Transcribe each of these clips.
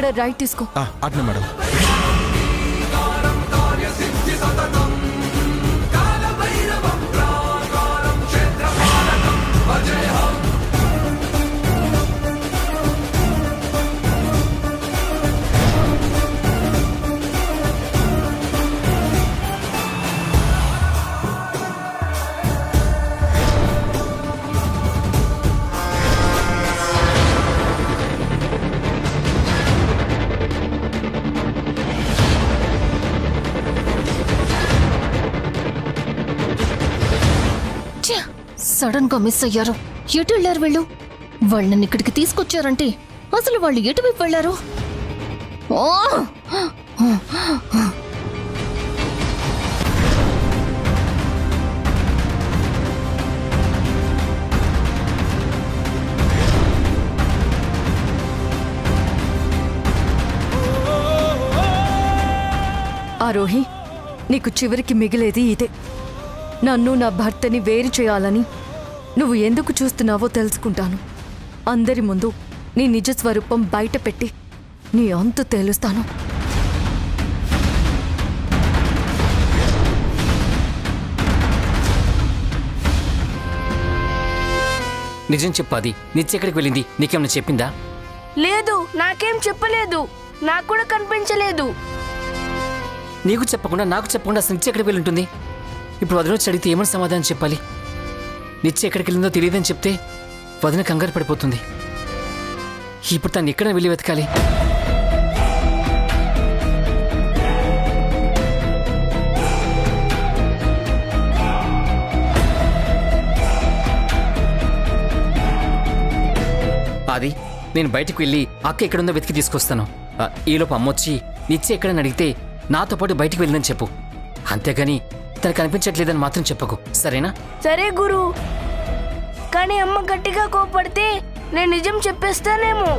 ఇక్కడ రైట్ తీసుకో. ఆ, అట్నే మేడం. సడన్గా మిస్ అయ్యారు. ఎటు వెళ్ళారు వీళ్ళు? వాళ్ళని ఇక్కడికి తీసుకొచ్చారంటే అసలు వాళ్ళు ఎటువైపు వెళ్ళారు? ఓ! ఆరోహి నీకు చివరికి మిగిలేది ఇదే. నన్ను నా భర్తని వేరు చేయాలని నువ్వు ఎందుకు చూస్తున్నావో తెలుసుకుంటాను. అందరి ముందు నీ నిజ స్వరూపం బయట పెట్టి నీ అంతు తేలుస్తాను. నిజం చెప్పాది నిత్య ఎక్కడికి వెళ్ళింది? నీకేమైనా చెప్పిందా? లేదు నాకేం చెప్పలేదు. నాకు కూడా కనిపించలేదు. నీకు చెప్పకుండా నాకు చెప్పకుండా అసలు నిత్య ఎక్కడికి వెళ్ళి ఉంటుంది? ఇప్పుడు వదిన వచ్చి అడిగితే ఏమని సమాధానం చెప్పాలి? నిత్య ఎక్కడికి వెళ్ళిందో తెలియదని చెప్తే వదిన కంగారు పడిపోతుంది. ఇప్పుడు తను ఎక్కడ వెళ్ళి వెతకాలి. అది నేను బయటకు వెళ్ళి అక్క ఎక్కడుందో వెతికి తీసుకొస్తాను. ఈలోపు అమ్మొచ్చి నిత్య ఎక్కడని అడిగితే నాతో పాటు బయటికి వెళ్ళిందని చెప్పు. అంతేగాని తనకు కనిపించట్లేదని మాత్రం చెప్పకు. సరేనా? సరే గురు. కానీ అమ్మ గట్టిగా కోపడితే నేను నిజం చెప్పేస్తానేమో.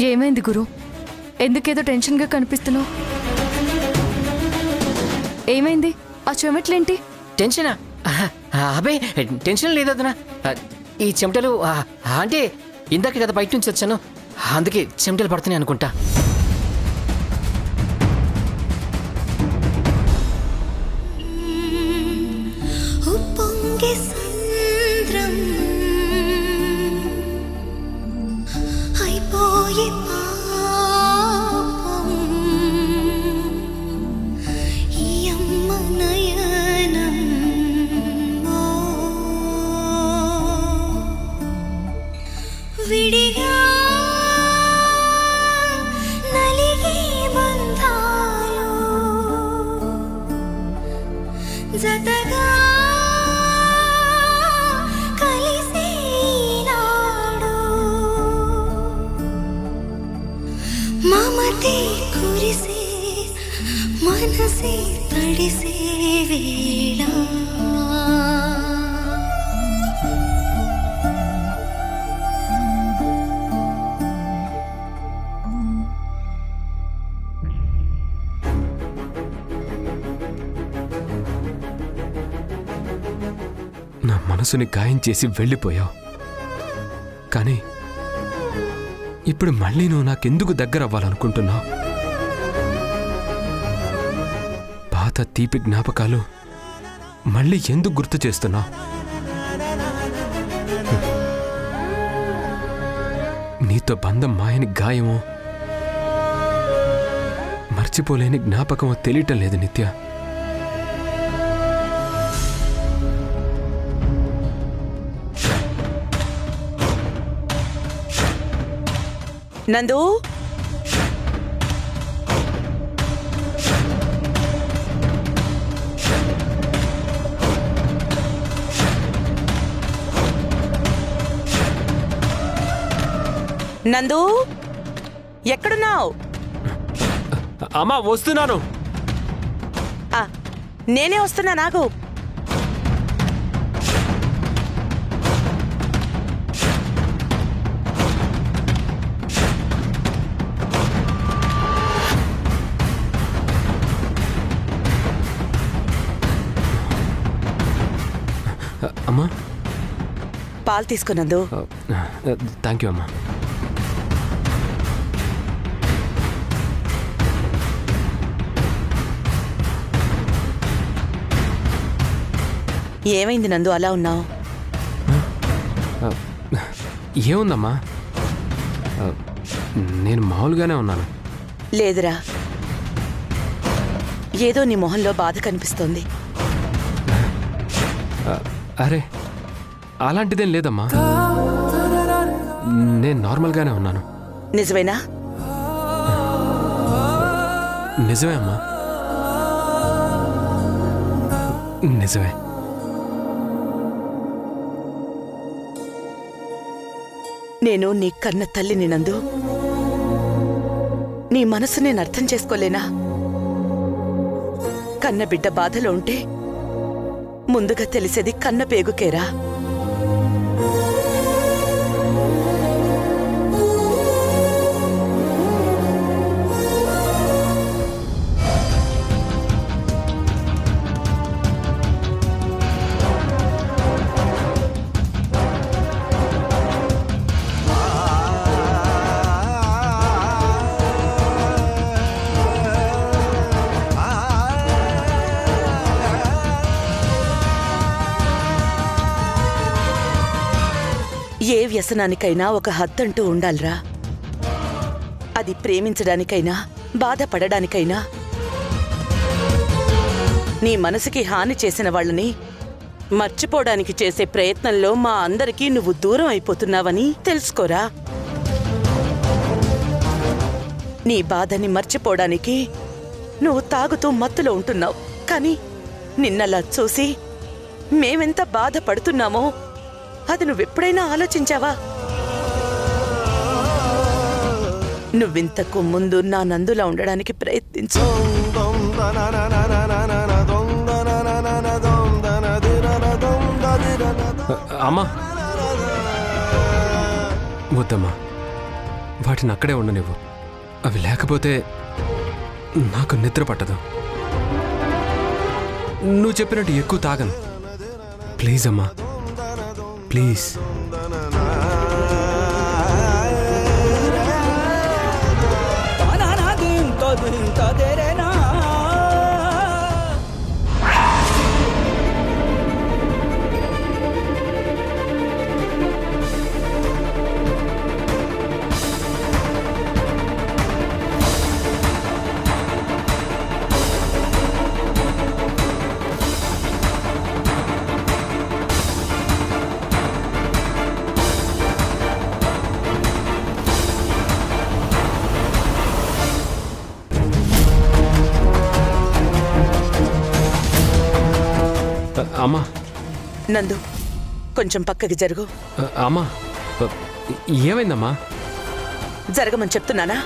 ఏమైంది గురు? ఎందుకేదో టెన్షన్గా కనిపిస్తున్నావు? ఏమైంది? ఆ చెమట్లేంటి? టెన్షనా? ఆహా, అబే టెన్షన్ లేదు అదనా. ఈ చెమటలు ఆ, అంటే ఇందాక కదా బయట నుంచి వచ్చాను. అందుకే చెమటలు పడుతున్నాయి అనుకుంటా. कलिसे नाडे। कुरिसे मनसि परिसे वीण మనసుని గాయం చేసి వెళ్ళిపోయావు. కానీ ఇప్పుడు మళ్ళీ నువ్వు నాకెందుకు దగ్గర అవ్వాలనుకుంటున్నావు పాత తీపి జ్ఞాపకాలు మళ్ళీ ఎందుకు గుర్తు చేస్తున్నావు? నీతో బంధం మాయని గాయమో మర్చిపోలేని జ్ఞాపకమో తెలియటం లేదు నిత్య. నందు? నందు? ఎక్కడున్నావు? అమ్మా వస్తున్నాను. నేనే వస్తున్నా నాకు పాలు తీసుకున్నందు. థ్యాంక్ యూ అమ్మా. ఏమైంది నందు? అలా ఉన్నావు? ఏముందమ్మా? నేను మామూలుగానే ఉన్నాను. లేదురా. ఏదో నీ మొహంలో బాధ కనిపిస్తోంది. అరే అలాంటిదేం లేదమ్మా. నేను నార్మల్గానే ఉన్నాను. నిజమేనా? నిజమే అమ్మా. నిజమే. నేను నీ కన్న తల్లిని నందు నీ మనసు నేను అర్థం చేసుకోలేనా? కన్న బిడ్డ బాధలో ఉంటే ముందుగా తెలిసేది కన్న పేగుకేరా ఏ వ్యసనానికైనా ఒక హద్దంటూ ఉండాలిరా. అది ప్రేమించడానికైనా బాధపడడానికైనా. నీ మనసుకి హాని చేసిన వాళ్ళని మర్చిపోవడానికి చేసే ప్రయత్నంలో మా అందరికీ నువ్వు దూరం అయిపోతున్నావని తెలుసుకోరా. నీ బాధని మర్చిపోవడానికి నువ్వు తాగుతూ మత్తులో ఉంటున్నావు. కానీ నిన్నలా చూసి మేమెంత బాధపడుతున్నామో అది నువ్వెప్పుడైనా ఆలోచించావా? నువ్వింతకు ముందు నా నందులా ఉండడానికి ప్రయత్నించు. అమ్మా. వద్దమ్మా వాటిని అక్కడే ఉండనివ్వు. అవి లేకపోతే నాకు నిద్ర పట్టదు. నువ్వు చెప్పినట్టు ఎక్కువ తాగను. ప్లీజ్ అమ్మా. ప్లీజ్ ఆ, అమ్మా. నందు కొంచెం పక్కకి జరుగు. అమ్మా ఏమైందమ్మా? జరగమని చెప్తున్నానా?